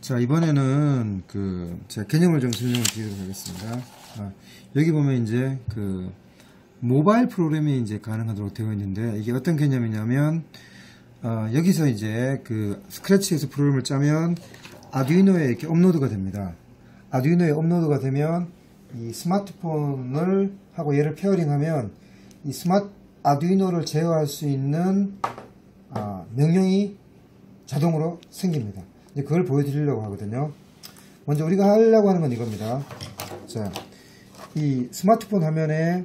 자, 이번에는 그, 제가 개념을 좀 설명을 드리도록 하겠습니다. 아, 여기 보면 이제 그, 모바일 프로그램이 이제 가능하도록 되어 있는데, 이게 어떤 개념이냐면, 어, 여기서 이제 그 스크래치에서 프로그램을 짜면 아두이노에 이렇게 업로드가 됩니다. 아두이노에 업로드가 되면 이 스마트폰을 하고 얘를 페어링하면 이 스마트 아두이노를 제어할 수 있는 아, 명령이 자동으로 생깁니다. 이제 그걸 보여드리려고 하거든요. 먼저 우리가 하려고 하는 건 이겁니다. 자, 이 스마트폰 화면에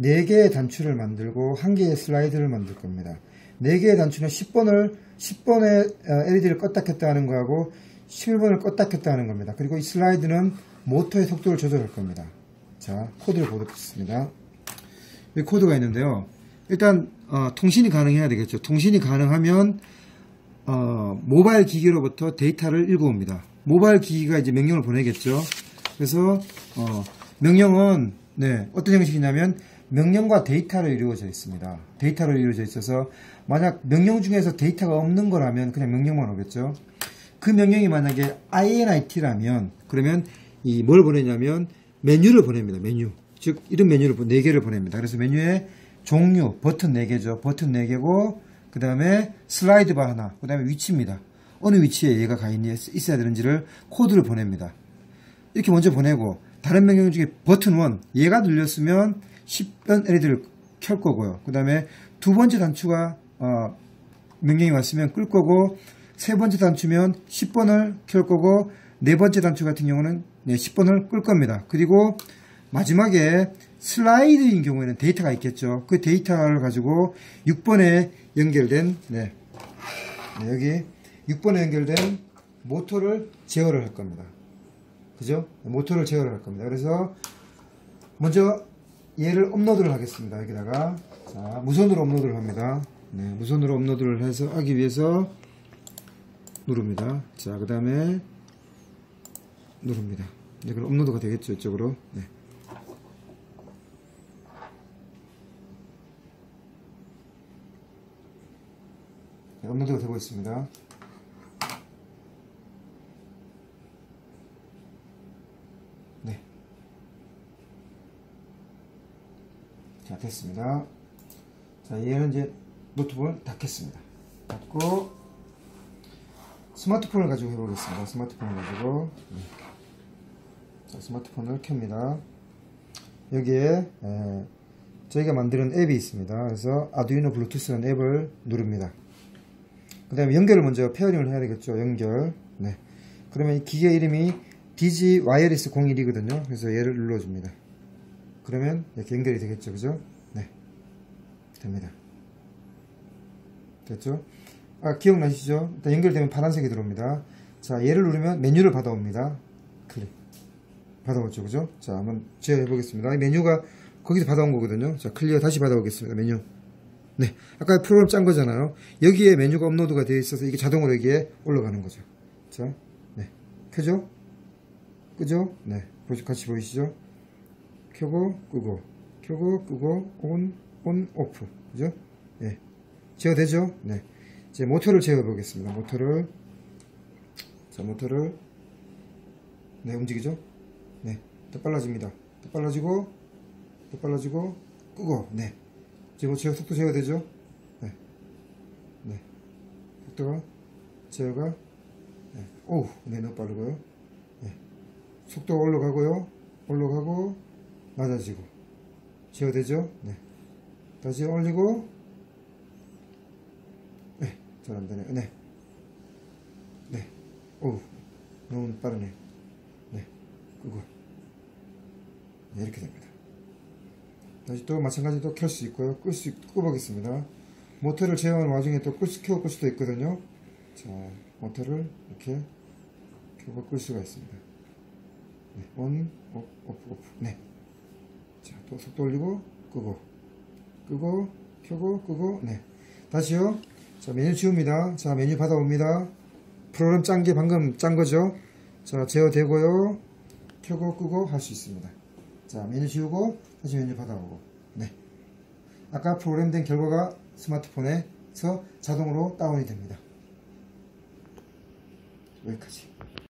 4개의 단추를 만들고 1개의 슬라이드를 만들 겁니다. 4개의 단추는 10번을, 10번의 LED를 껐다 켰다 하는 거하고 11번을 껐다 켰다 하는 겁니다. 그리고 이 슬라이드는 모터의 속도를 조절할 겁니다. 자, 코드를 보겠습니다. 이 코드가 있는데요. 일단, 어, 통신이 가능해야 되겠죠. 통신이 가능하면 어, 모바일 기기로부터 데이터를 읽어옵니다. 모바일 기기가 이제 명령을 보내겠죠. 그래서 어, 명령은 네, 어떤 형식이냐면 명령과 데이터로 이루어져 있습니다. 데이터로 이루어져 있어서 만약 명령 중에서 데이터가 없는 거라면 그냥 명령만 오겠죠. 그 명령이 만약에 init라면 그러면 이 뭘 보내냐면 메뉴를 보냅니다. 메뉴. 즉 이런 메뉴를 4개를 보냅니다. 그래서 메뉴에 종류 버튼 4개죠. 버튼 4개고 그 다음에 슬라이드 바 하나, 그 다음에 위치입니다. 어느 위치에 얘가 가 있니, 있어야 되는지를 코드를 보냅니다. 이렇게 먼저 보내고, 다른 명령 중에 버튼 1, 얘가 눌렸으면 10번 LED를 켤 거고요. 그 다음에 두 번째 단추가, 어, 명령이 왔으면 끌 거고, 세 번째 단추면 10번을 켤 거고, 네 번째 단추 같은 경우는 네, 10번을 끌 겁니다. 그리고 마지막에 슬라이드인 경우에는 데이터가 있겠죠. 그 데이터를 가지고 6번에 연결된 네. 네, 여기 6번에 연결된 모터를 제어를 할 겁니다. 그죠? 모터를 제어를 할 겁니다. 그래서 먼저 얘를 업로드를 하겠습니다. 여기다가 자, 무선으로 업로드를 합니다. 네, 무선으로 업로드를 해서 하기 위해서 누릅니다. 자, 그 다음에 누릅니다. 네, 그럼 업로드가 되겠죠, 이쪽으로. 네. 네, 업로드가 되고 있습니다. 네. 자, 됐습니다. 자, 얘는 이제 노트북을 닫겠습니다. 닫고, 스마트폰을 가지고 해보겠습니다. 스마트폰을 가지고. 네. 자, 스마트폰을 켭니다. 여기에, 에, 저희가 만드는 앱이 있습니다. 그래서 아두이노 블루투스라는 앱을 누릅니다. 그 다음에 연결을 먼저 pairing을 해야 되겠죠. 연결. 네. 그러면 이 기계 이름이 DG Wireless 01이거든요. 그래서 얘를 눌러줍니다. 그러면 이렇게 연결이 되겠죠. 그죠? 네. 됩니다. 됐죠? 아, 기억나시죠? 일단 연결되면 파란색이 들어옵니다. 자, 얘를 누르면 메뉴를 받아옵니다. 클릭. 받아오죠. 그죠? 자, 한번 제어해 보겠습니다. 이 메뉴가 거기서 받아온 거거든요. 자, clear 다시 받아오겠습니다. 메뉴. 네. 아까 프로그램 짠 거잖아요. 여기에 메뉴가 업로드가 되어 있어서 이게 자동으로 여기에 올라가는 거죠. 자, 네. 켜죠? 끄죠? 네. 같이 보이시죠? 켜고, 끄고, 켜고, 끄고, 온, 온, 오프. 그죠? 네. 제어되죠? 네. 이제 모터를 제어해 보겠습니다. 모터를. 자, 모터를. 네, 움직이죠? 네. 더 빨라집니다. 더 빨라지고, 더 빨라지고, 끄고, 네. 지금 제어 속도 제어가 되죠? 네. 네. 속도가 제어가 네. 오, 네, 너무 빠르고요. 네. 속도가 올라가고요. 올라가고 낮아지고 제어 되죠? 네. 다시 올리고 네. 잘 안 되네요. 네. 네. 오, 너무 빠르네. 네. 끄고 네, 이렇게 됩니다. 다시 또 마찬가지로 켤 수 있고요. 끌 수, 끄고 보겠습니다. 모터를 제어하는 와중에 또 끌 수, 켜고 끌 수도 있거든요. 자, 모터를 이렇게 켜고 끌 수가 있습니다. 네, on, off, off, off. 네. 자, 또 속도 올리고, 끄고, 끄고, 켜고, 끄고, 네. 다시요. 자, 메뉴 지웁니다. 자, 메뉴 받아옵니다. 프로그램 짠 게 방금 짠 거죠. 자, 제어되고요. 켜고, 끄고 할 수 있습니다. 자, 메뉴 지우고 다시 메뉴 받아오고. 네. 아까 프로그램된 결과가 스마트폰에서 자동으로 다운이 됩니다. 여기까지.